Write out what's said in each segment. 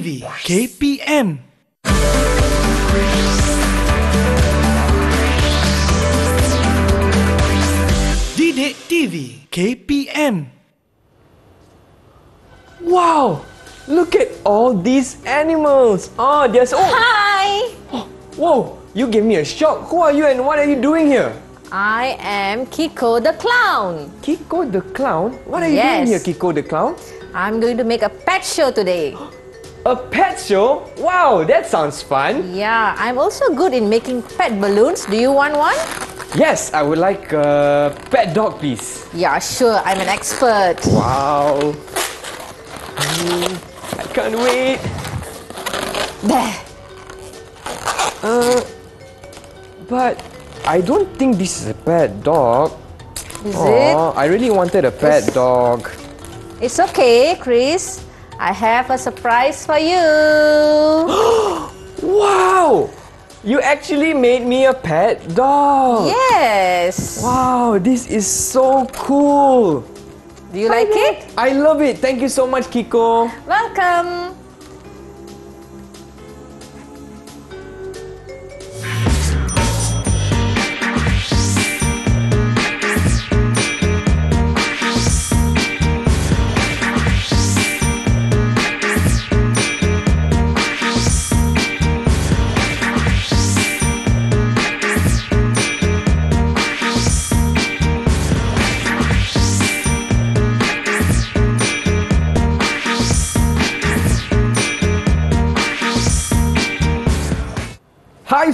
TV Didik TV KPM Wow! Look at all these animals. Ah, oh, they're so. Hi! Oh, whoa! You gave me a shock. Who are you and what are you doing here? I am Kiko the clown. Kiko the clown? What are you doing here, Kiko the clown? I'm going to make a pet show today. A pet show? Wow, that sounds fun. Yeah, I'm also good in making pet balloons. Do you want one? Yes, I would like a pet dog, please. Yeah, sure. I'm an expert. Wow. Mm, I can't wait. There. Uh, But I don't think this is a pet dog. Is it? Aw, I really wanted a pet Yes. dog. It's okay, Chris. I have a surprise for you. Wow! You actually made me a pet dog. yes. Wow, this is so cool. Do you like it? I love it. Thank you so much, Kiko. Welcome.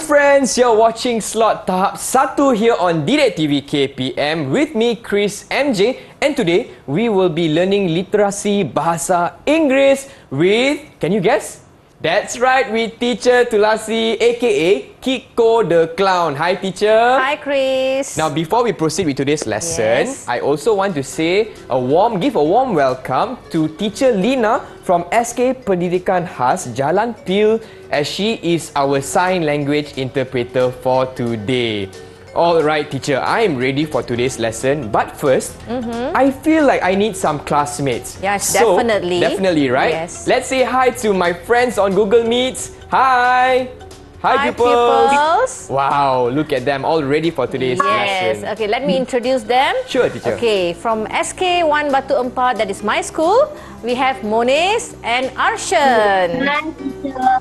Friends, you're watching Slot Tahap 1 here on Didik TV KPM with me Chris MJ and today we will be learning literasi bahasa Inggeris with can you guess? That's right, with teacher Tulasi aka Kiko the Clown. Hi teacher. Hi, Chris. Now, before we proceed with today's lesson, Yes. I also want to say a warm, give a warm welcome to teacher Lina from SK Pendidikan Khas Jalan Pil as she is our sign language interpreter for today. All right, teacher, I am ready for today's lesson. But 1st mm-hmm. I feel like I need some classmates. Yes, So, definitely. Definitely, right? Yes. Let's say hi to my friends on Google Meets. Hi. Hi, Hi, pupils. pupils. Wow, look at them all ready for today's Yes. lesson. Yes, okay, let me introduce them. Sure, teacher. Okay, from SK1 Batu Empat, that is my school, we have Monis and Arshan.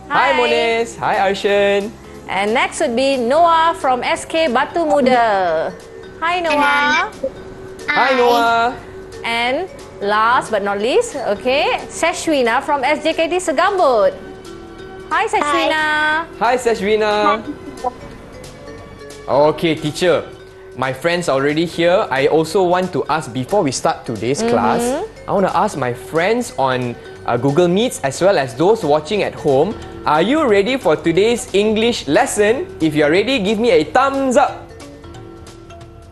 Hi, Monis. Hi, Arshan. And next would be Noah from SK Batu Muda. Hi, Noah. Hi, Noah. And last but not least, okay, Seshwina from SJKT Segambut. Hi, Seshwina. Hi, Sashwina. Okay, teacher. My friends are already here. I also want to ask before we start today's class. I want to ask my friends on uh, Google Meets as well as those watching at home. Are you ready for today's English lesson? If you are ready, give me a thumbs up.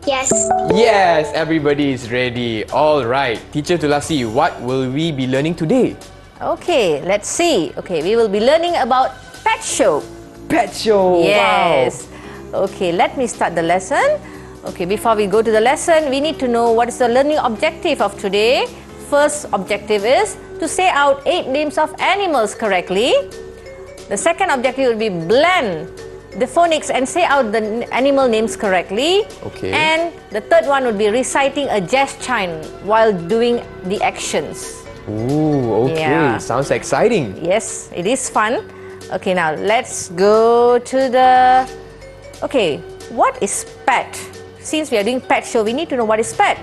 Yes. Yes, everybody is ready. All right, teacher Thulasi, what will we be learning today? Okay, let's see. Okay, we will be learning about pet show. Pet show. Yes. Okay, let me start the lesson. Okay, before we go to the lesson, we need to know what is the learning objective of today. First objective is to say out eight names of animals correctly. The second objective will be blend the phonics and say out the animal names correctly. Okay. And the third one would be reciting a jazz chant while doing the actions. Ooh, okay. Yeah. Sounds exciting. Yes, it is fun. Okay, now let's go to the. Okay, what is pet? Since we are doing pet show, we need to know what is pet.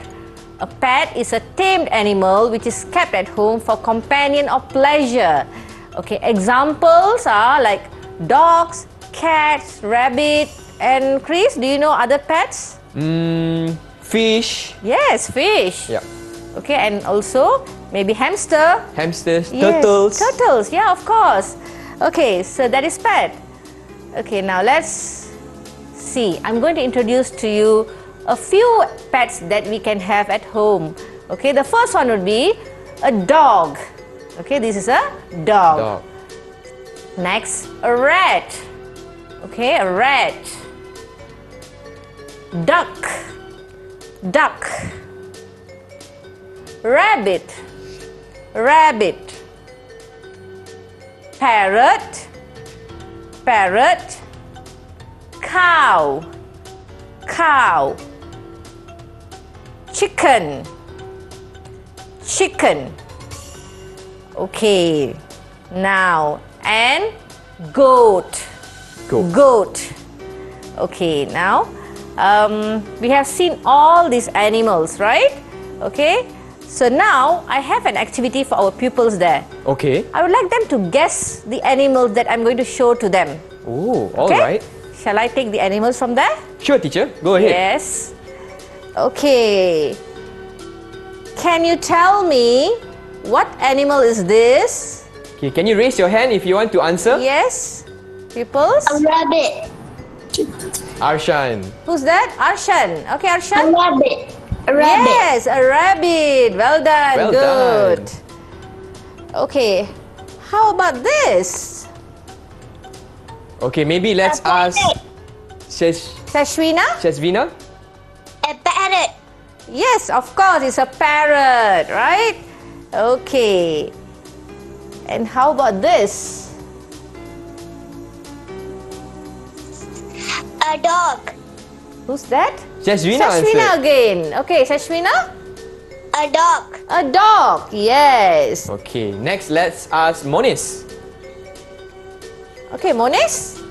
A pet is a tamed animal which is kept at home for companion or pleasure. Okay, examples are like dogs, cats, rabbit, and Chris. Do you know other pets? Mm, fish. Yes, fish. Yeah. Okay, and also maybe hamster. Hamsters, Yes, turtles. Turtles, yeah, of course. Okay, so that is pet. Okay, now let's see. I'm going to introduce to you a few pets that we can have at home. Okay, the first one would be a dog. Okay, this is a dog. Dog. Next, a rat. Okay, a rat. Duck. Duck. Rabbit. Rabbit. parrot, parrot, cow, cow, chicken, chicken. Okay, now and goat, Goat. goat. Okay, now um, we have seen all these animals, right? Okay, so now I have an activity for our pupils there. Okay. I would like them to guess the animals that I'm going to show to them. Oh, all Okay? right. Shall I take the animals from there? Sure, teacher. Go ahead. Yes. Okay. Can you tell me what animal is this? Okay, can you raise your hand if you want to answer? Yes. Pupils? A rabbit. Arshan. Who's that? Arshan. Okay, Arshan. A rabbit. A rabbit. Yes, a rabbit. Well done. Well Good. done. Okay. How about this? Okay, maybe let's A ask parrot. Shesh, Sashwina? Sheshvina. A parrot. Yes, of course, it's a parrot, right? Okay. And how about this? A dog. Who's that? Sheshvina Sashwina again. Okay, Sashwina? A dog. A dog. Yes. Okay, next let's ask Monis. Okay, Monis?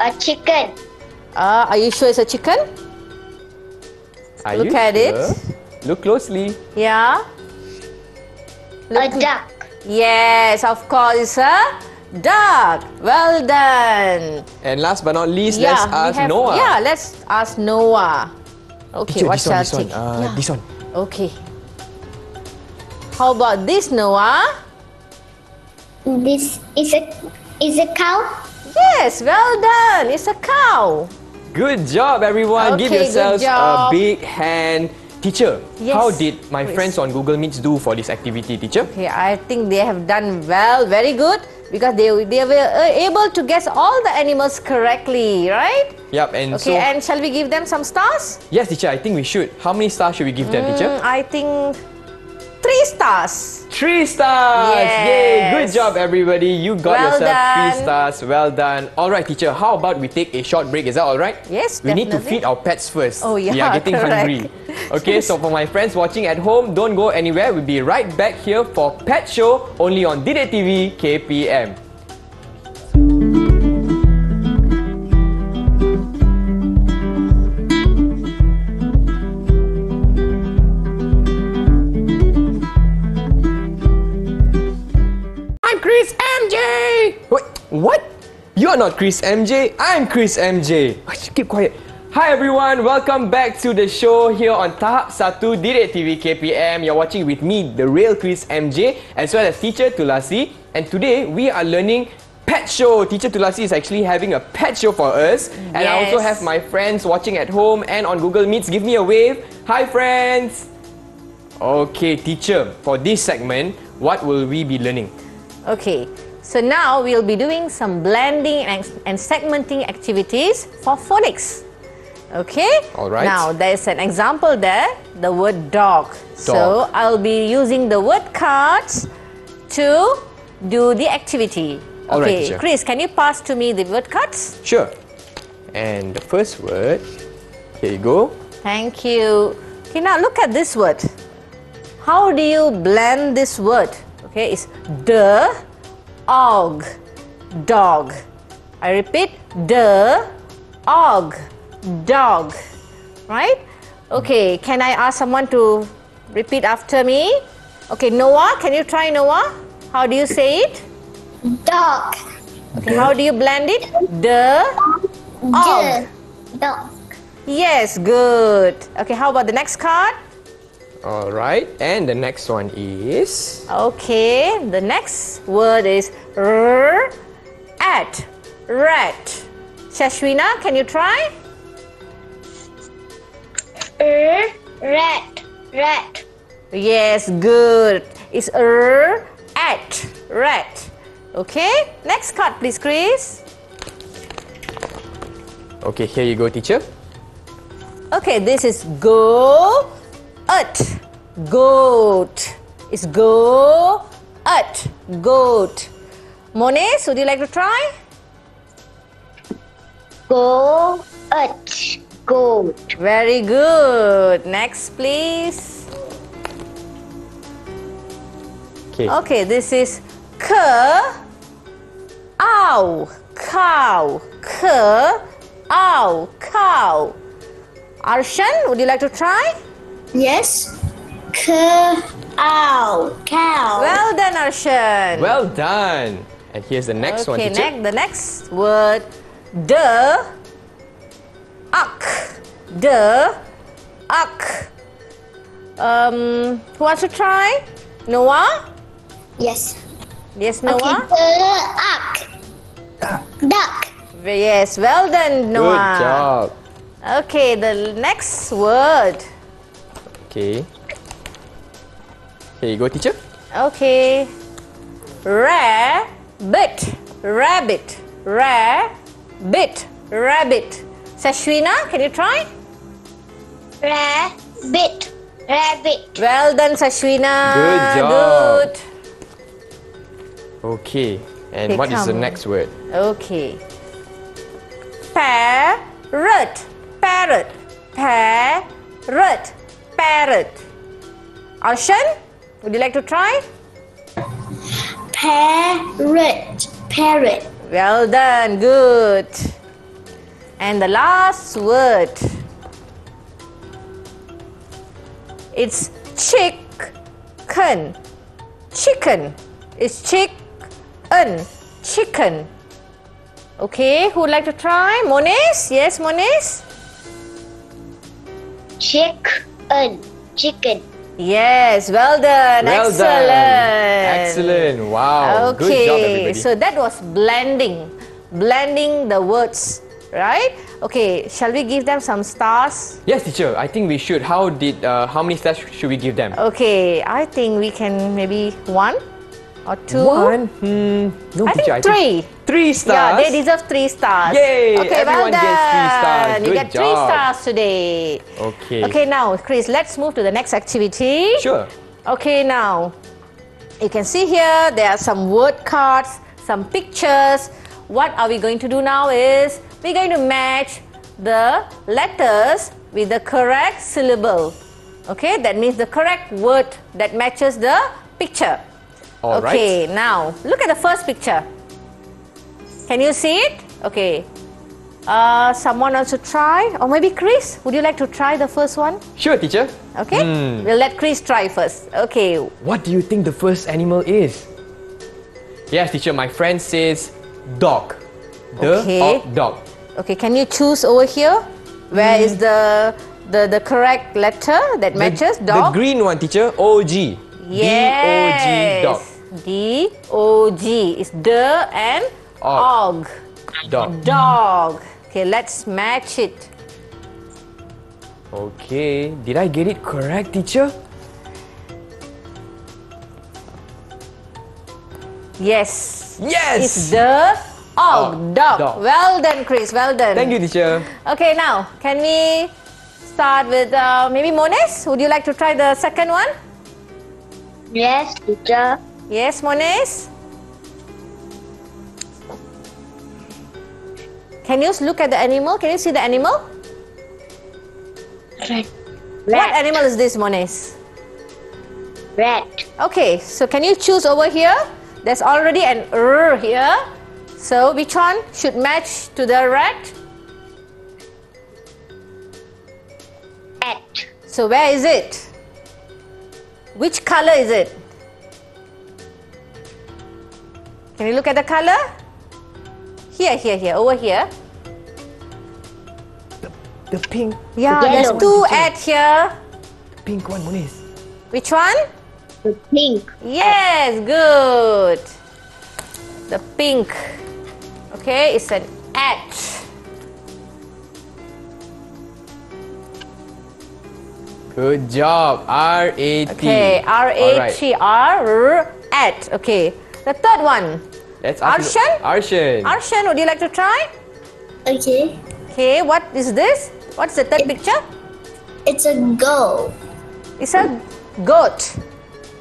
A chicken. Uh, are you sure it's a chicken? Are Look you at it. Sure? Look closely. Yeah. A duck. Yes, of course, it's a duck. Well done. And last but not least, yeah, let's ask have- Noah. Yeah, let's ask Noah. Okay, Teacher, what this one, shall this one. take? Uh, Yeah. This one. Okay. How about this, Noah? This is a is a cow. Yes, well done. It's a cow. Good job, everyone. Give Okay, good yourselves a big hand. Teacher, Yes, how did my please. friends on Google Meets do for this activity, teacher? Okay, I think they have done well, very good, because they they were uh, able to guess all the animals correctly, right? Yep, and Okay, so... and shall we give them some stars? Yes, teacher, I think we should. How many stars should we give them, teacher? Mm, I think three stars. Three stars! Yay! Good Yes. job, everybody. You got Well yourself three done. stars. Well done. All right, teacher. How about we take a short break? Is that all right? Yes, We need to definitely. feed our pets first. Oh, We are yeah, getting correct. hungry. Okay, so for my friends watching at home, don't go anywhere. We'll be right back here for Pet Show only on Didik TV KPM. What? You are not Chris MJ. I'm Chris MJ. Oh, Keep quiet. Hi everyone, welcome back to the show here on Tahap Satu Didik TV KPM. You're watching with me, the real Chris MJ, as well as teacher Thulasi. And today we are learning pet show. Teacher Thulasi is actually having a pet show for us. And I also have my friends watching at home and on Google Meets. Give me a wave. Hi friends. Okay, teacher, for this segment, what will we be learning? Okay, so now we'll be doing some blending and, and segmenting activities for phonics. Okay? All right. Now, there's an example there, the word dog. dog. So, I'll be using the word cards to do the activity. All right, okay, teacher. Chris, can you pass to me the word cards? Sure. And the first word, here you go. Thank you. Okay, now look at this word. How do you blend this word? Okay, it's the og dog. I repeat, the og dog. Right? Okay, can I ask someone to repeat after me? Okay, Noah, can you try Noah? How do you say it? Dog. Okay, how do you blend it? The og. Dog. Yes, good. Okay, how about the next card? All right. And the next one is Okay, the next word is r at rat. Shashwina, can you try? R. Rat. Rat. Yes, good. It's r at rat. Okay, next card, please, Chris. okay. Here you go, teacher. Okay, this is go at goat. It's go Ut. Goat. Mones, would you like to try? Go. Ut. Goat. Very good. Next, please. Okay. Okay, this is k, ow, cow, k, ow, cow. Arshan, would you like to try? Yes. Cow. Cow. Well done, Arshan. Well done. And here's the next one, okay, teacher. next, the next word, the, uck, the, uck. Um, who wants to try? Noah? Yes. Yes, Okay. Noah. Duck. Duck. Yes, well done, Noah. Good job. Okay, the next word. Okay. Here you go, teacher. Okay. Rabbit. Rabbit. Rabbit. Rabbit. Sashwina, can you try? Rabbit. Rabbit. Well done, Sashwina. Good job. Good. Okay. And Okay, what is the next word? Okay. Parrot. Parrot. Parrot. Parrot. Arshan, would you like to try? Parrot. Parrot. Well done, good. And the last word. It's chicken. Chicken. It's chicken. Chicken. Okay, who would like to try? Mones? Yes, Mones? Chicken. Chicken. Yes, well done. Well Excellent. done. Excellent. Wow. Okay, Good job, everybody. so that was blending, blending the words, right? Okay, shall we give them some stars? yes, teacher. I think we should. How did? Uh, how many stars should we give them? Okay, I think we can maybe one or two. One. Hmm. No, I think three. Three Yeah, they deserve three stars. Yay, Okay, well everyone gets three done. stars. You Good get three stars today. Okay. Okay, now, Chris, let's move to the next activity. Sure. Okay, now you can see here there are some word cards, some pictures. What are we going to do now is we're going to match the letters with the correct syllable. Okay, that means the correct word that matches the picture. All right. okay, now look at the first picture. Can you see it? Okay. Uh, someone else to try, or maybe Chris. Would you like to try the first one? Sure, teacher. Okay, Hmm. we'll let Chris try first. Okay, What do you think the first animal is? Yes, teacher. My friend says dog. The Okay. dog. Okay, can you choose over here? Where is the the the correct letter that matches the, dog? The green one, teacher. O G. D-O-G, dog. D O G is the and og. Dog. Dog. Okay, let's match it. Okay. Did I get it correct, teacher? Yes. Yes. It's the og. Og, Dog. dog. Well done, Chris. Well done. Thank you, teacher. Okay, now can we start with uh, maybe Mones? Would you like to try the second one? Yes, teacher. Yes, Mones? Can you look at the animal? Can you see the animal? Rat. What animal is this, Mones? Rat. Okay, so can you choose over here? There's already an R here. So which one should match to the rat? Rat. So where is it? Which color is it? Can you look at the color? Here, here, here, over here. The the pink, Yeah, Yellow. there's two at here. The pink one, Moniz. Which one? The pink. Yes, good. The pink. Okay, it's an at. Good job. R A T. Okay, R A Alright. T R at. Okay, the third one. Let's ask Arshan? Arshan. Arshan, would you like to try? Okay. Okay, what is this? What's the third picture? It's a goat. It's a goat.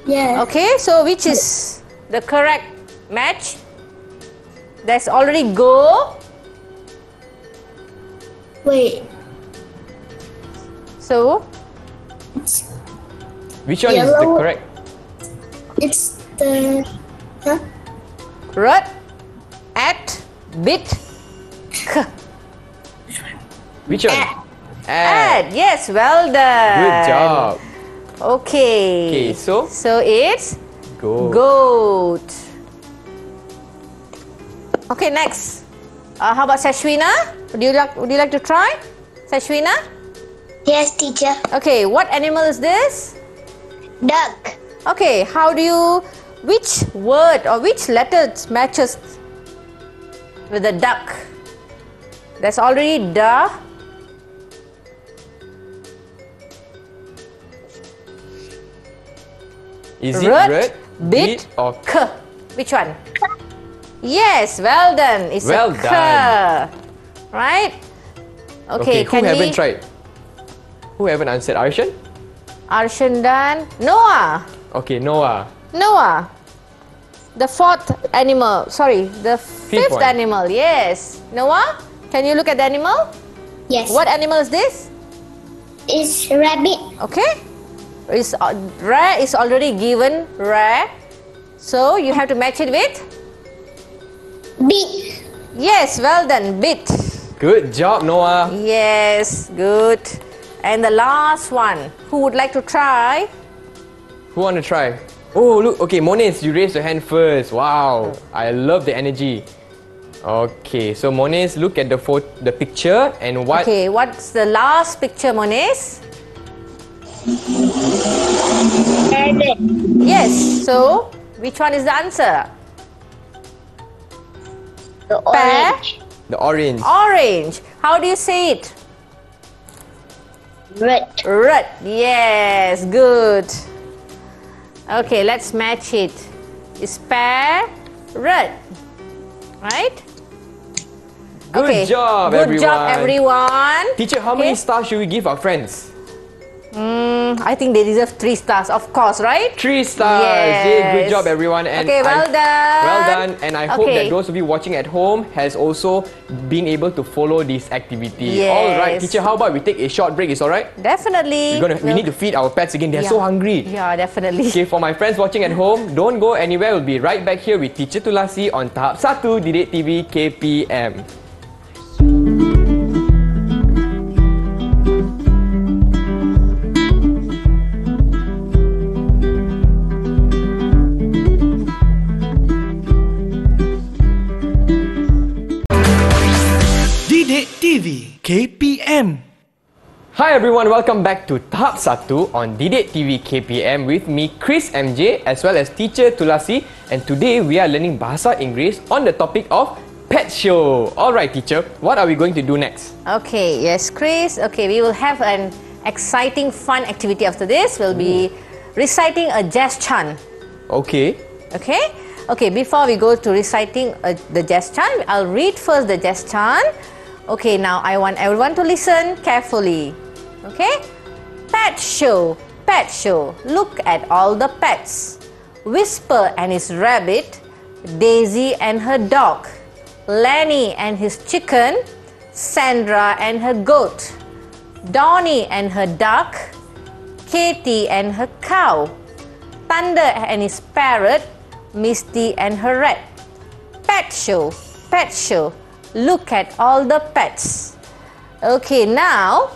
Yes. Okay, so which is the correct match? There's already go. Wait. So, It's, Which one is the correct? it's the. Huh? Rut, at, bit, k. Which one? At. Add. Yes, well done. Good job. Okay. Okay, so? So it's Go. goat. Okay, next. Uh, how about Sashwina? Would you like Would you like to try, Sashwina? Yes, teacher. Okay, what animal is this? Duck. Okay, how do you? Which word or which letter matches with the duck? There's already da. Is it Rut, red, bit, or k. Which one? Yes, well done. It's Well a k. done. Right? Okay, Okay, who can haven't we? tried? Who haven't answered? Arshan? Arshan dan Noah. Okay, Noah. Noah. The fourth animal. Sorry, the fifth, one. animal. Yes. Noah, can you look at the animal? Yes. What animal is this? It's rabbit? Okay. Is uh, rare is already given rare. So you have to match it with Bit. yes, well done, bit. Good job, Noah. Yes, good. And the last one, who would like to try? Who want to try? Oh, look. Okay, Mones, you raised your hand first. Wow. I love the energy. Okay, so Mones, look at the photo, the picture and what Okay, what's the last picture, Mones? Rabbit. Yes. So, which one is the answer? The Pear. orange. the orange. Orange. How do you say it? Red. Red. Yes, good. Okay, let's match it. Red. Right? Good okay. job, Good everyone. job, everyone. Teacher, how many stars should we give our friends? Mm, I think they deserve three stars, of course, right? Three stars. Yeah, good Yes. job, everyone. And Okay, well I- done. Well done. And I hope that those of you watching at home has also been able to follow this activity. Yes. All right, teacher. How about we take a short break? Is all right? Definitely. We're gonna. We need to feed our pets again. They're Yeah. so hungry. Yeah, definitely. Okay, for my friends watching at home, don't go anywhere. We'll be right back here with Teacher Tulasi on Tahap 1 Didik TV KPM. KPM Hi everyone, welcome back to Tahap 1 on Didik TV KPM with me Chris MJ as well as teacher Thulasi and today we are learning Bahasa Inggeris on the topic of pet show. Alright teacher, what are we going to do next? Okay, yes, Chris. Okay, we will have an exciting, fun activity after this. We'll be reciting a jazz chant. Okay. Okay? Okay, before we go to reciting uh, the jazz chant, I'll read first the jazz chant. Okay, now I want everyone to listen carefully. Okay? Pet show, pet show. Look at all the pets. Whisper and his rabbit, Daisy and her dog, Lenny and his chicken, Sandra and her goat, Donny and her duck, Katie and her cow, Thunder and his parrot, Misty and her rat. Pet show, pet show. Look at all the pets. Okay, now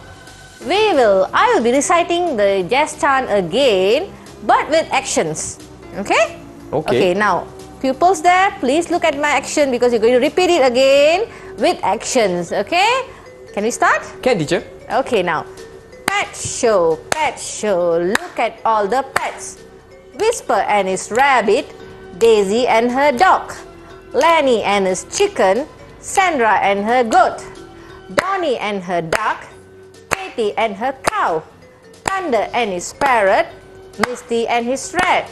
we will. I will be reciting the jazz chant again, but with actions. Okay? Okay. Okay, now pupils there, please look at my action because you're going to repeat it again with actions. Okay? Can we start? Can teacher? Okay, now. Pet show, pet show. Look at all the pets. Whisper and his rabbit, Daisy and her dog, Lenny and his chicken, Sandra and her goat, Donny and her duck, Katie and her cow, Thunder and his parrot, Misty and his rat.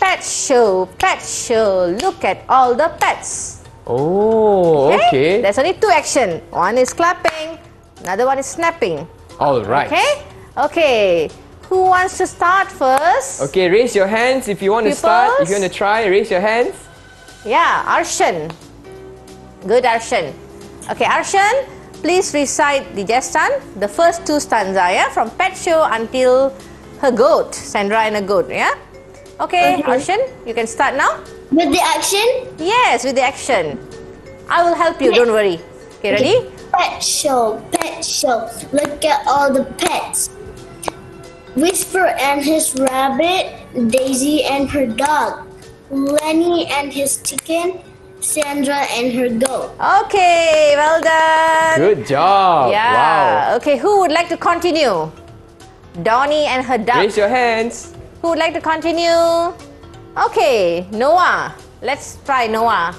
Pet show, pet show. Look at all the pets. Oh, okay. There's only two action. One is clapping, another one is snapping. Alright. Okay? Okay. Who wants to start first? Okay, raise your hands if you want to start. If you want to try, raise your hands. Yeah, Arshan. Good, Arshan. Okay, Arshan, please recite the jazz chant, the first two stanza, yeah, from pet show until her goat, Sandra and a goat, yeah. Okay, Okay. Arshan, you can start now. With the action, Yes, with the action. I will help you. Don't worry. Okay, ready? pet show, pet show. Look at all the pets. Whisper and his rabbit, Daisy and her dog, Lenny and his chicken, Sandra and her goat. Okay, well done. Good job. Yeah. Wow. Okay, who would like to continue? Donnie and her duck. Raise your hands. Who would like to continue? Okay, Noah. Let's try Noah.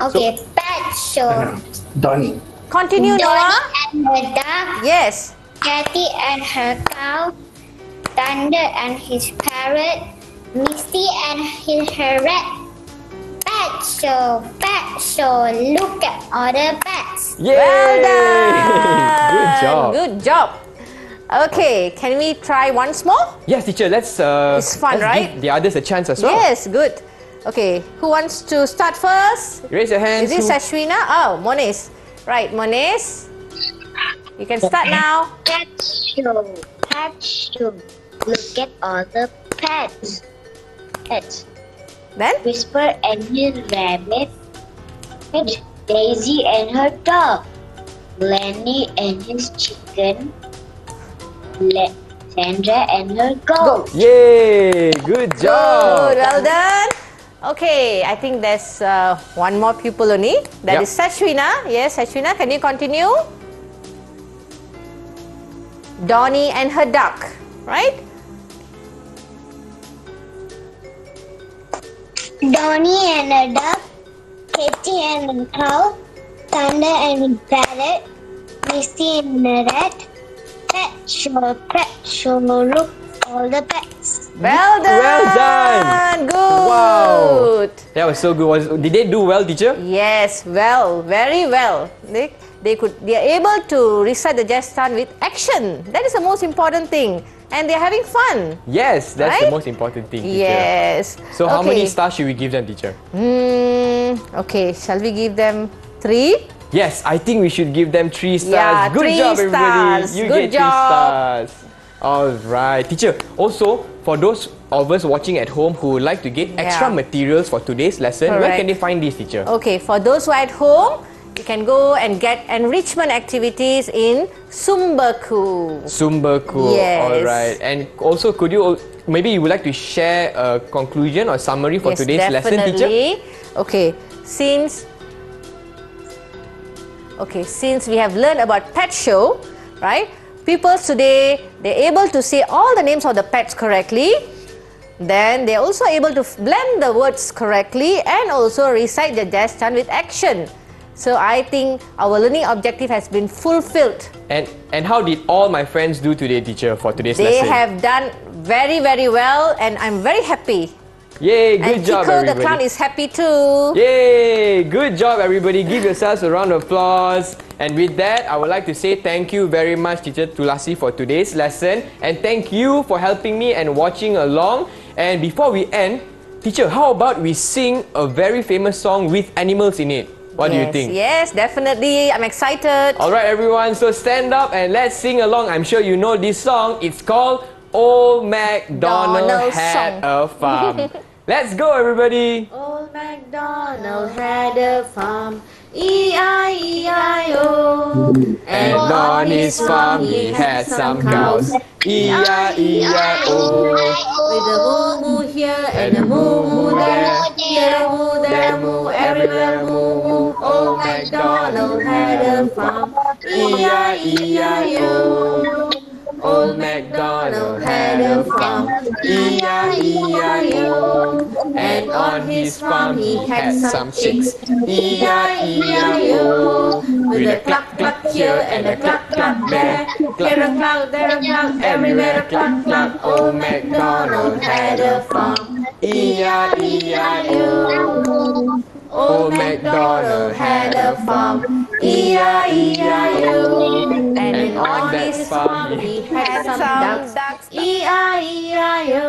Okay, pet show. Donnie. Continue, Noah. Donnie and her duck, Yes. Cathy and her cow, Thunder and his parrot, Misty and his, her rat. Pet show, pet show. Look at all the pets. Yay! Well done. Good job. Good job. Okay, can we try once more? Yes, teacher. Let's. Uh, It's fun, let's right? Give the others a chance as well. Yes, good. Okay, who wants to start first? Raise your hands. Is it who- Sashwina? Oh, Monis. Right, Monis. You can start now. Pet show, pet show. Look at all the pets. Pets. Then? Whisper and his rabbit. Pet. Daisy and her dog. Lenny and his chicken. Le- Sandra and her goat. Yay! Good job. Good, well done. Okay, I think there's uh, one more pupil only. That Yep. is Sashwina. Yes, Sashwina, can you continue? Donnie and her duck, right? Donnie and a duck. Katie and a cow. Thunder and a parrot. Misty and a rat. Pet show, pet show. Look all the pets. Well done. Well done. Good. Wow. That was so good. Was, did they do well, teacher? Yes, well, very well. They, they could they are able to recite the jazz chant with action. That is the most important thing. And they're having fun. Yes, that's the most important thing, teacher. Yes. So how many stars should we give them, teacher? Hmm. Okay, shall we give them three? Yes, I think we should give them three stars. Yeah, Good three job, everybody. stars. You Good get job. three stars. All right, teacher. Also, for those of us watching at home who would like to get extra materials for today's lesson, where can they find this, teacher? Okay, for those who are at home, you can go and get enrichment activities in Sumbaku. Cool. Yes. All right. And also, could you maybe you would like to share a conclusion or summary for yes, today's lesson, teacher? definitely. Okay, since okay, since we have learned about pet show, right? People today they're able to say all the names of the pets correctly. Then they're also able to blend the words correctly and also recite the jazz chant with action. So I think our learning objective has been fulfilled. And and how did all my friends do today, teacher, for today's They lesson? They have done very very well, and I'm very happy. Yay! Good and job, Kiko the clown is happy too. Yay! Good job, everybody. Give yourselves a round of applause. And with that, I would like to say thank you very much, Teacher Thulasi, for today's lesson. And thank you for helping me and watching along. And before we end, Teacher, how about we sing a very famous song with animals in it? What do you think? Yes, definitely. I'm excited. All right, everyone. So stand up and let's sing along. I'm sure you know this song. It's called Old MacDonald Donald Had song. a Farm. let's go, everybody. Old MacDonald had a farm, E E-I-E-I-O. And on his farm he had some cows. E E-I-E-I-O. With a moo moo here and a moo moo there. Here a moo, there a moo, everywhere moo moo. Old MacDonald had a farm, E-I-E-I-O. Old MacDonald had a farm, E-I-E-I-O. And on his farm he had some chicks, E-I-E-I-O. With a cluck cluck here and a cluck cluck there. Here a cluck, there a cluck, everywhere a cluck cluck. Old MacDonald had a farm, E-I-E-I-O. Old MacDonald had a farm, E-I-E-I-O. And And on on that this farm farm he had some ducks. E-I-E-I-O.